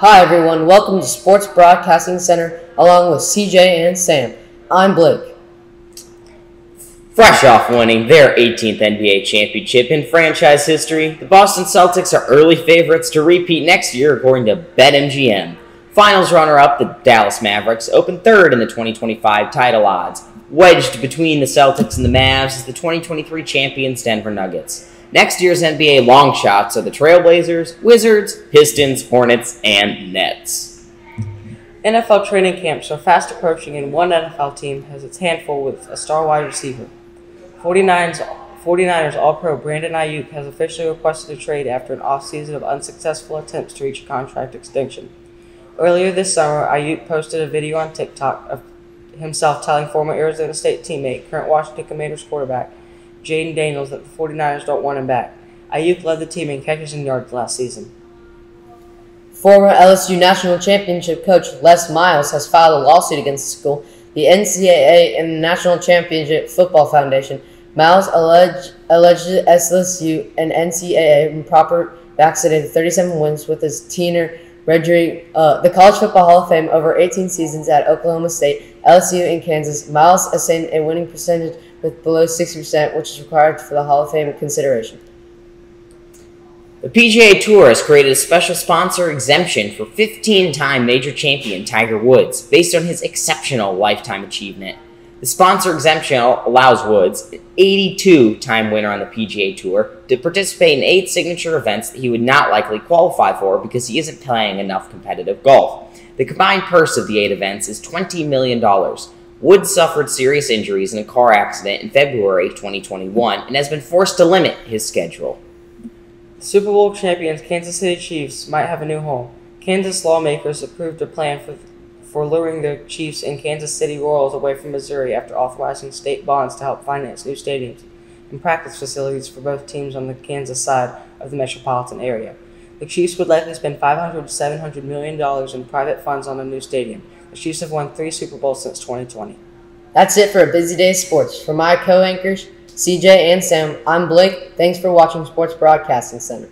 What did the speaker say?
Hi everyone, welcome to Sports Broadcasting Center along with CJ and Sam. I'm Blake. Fresh off winning their 18th NBA championship in franchise history, the Boston Celtics are early favorites to repeat next year according to BetMGM. Finals runner-up, the Dallas Mavericks, opened third in the 2025 title odds. Wedged between the Celtics and the Mavs is the 2023 champions Denver Nuggets. Next year's NBA long shots are the Trailblazers, Wizards, Pistons, Hornets, and Nets. NFL training camps are fast approaching, and one NFL team has its handful with a star wide receiver. 49ers, 49ers All Pro Brandon Aiyuk has officially requested a trade after an offseason of unsuccessful attempts to reach a contract extension. Earlier this summer, Aiyuk posted a video on TikTok of himself telling former Arizona State teammate, current Washington Commanders quarterback, Jayden Daniels that the 49ers don't want him back. Aiyuk led the team in catches and yards last season. Former LSU National Championship coach Les Miles has filed a lawsuit against the school, the NCAA, and the National Championship Football Foundation. Miles alleged, alleged LSU and NCAA improper vaccinated 37 wins with his teener registering uh, the College Football Hall of Fame over 18 seasons at Oklahoma State, LSU, and Kansas. Miles assigned a winning percentage with below 60%, which is required for the Hall of Fame consideration. The PGA Tour has created a special sponsor exemption for 15 time major champion Tiger Woods based on his exceptional lifetime achievement. The sponsor exemption allows Woods, an 82 time winner on the PGA Tour, to participate in eight signature events that he would not likely qualify for because he isn't playing enough competitive golf. The combined purse of the eight events is $20 million. Woods suffered serious injuries in a car accident in February 2021 and has been forced to limit his schedule. Super Bowl champions Kansas City Chiefs might have a new home. Kansas lawmakers approved a plan for for luring the Chiefs and Kansas City Royals away from Missouri after authorizing state bonds to help finance new stadiums and practice facilities for both teams on the Kansas side of the metropolitan area. The Chiefs would likely spend 500 to 700 million dollars in private funds on a new stadium. The Chiefs have won three Super Bowls since 2020. That's it for a busy day of sports. For my co-anchors, CJ and Sam, I'm Blake. Thanks for watching Sports Broadcasting Center.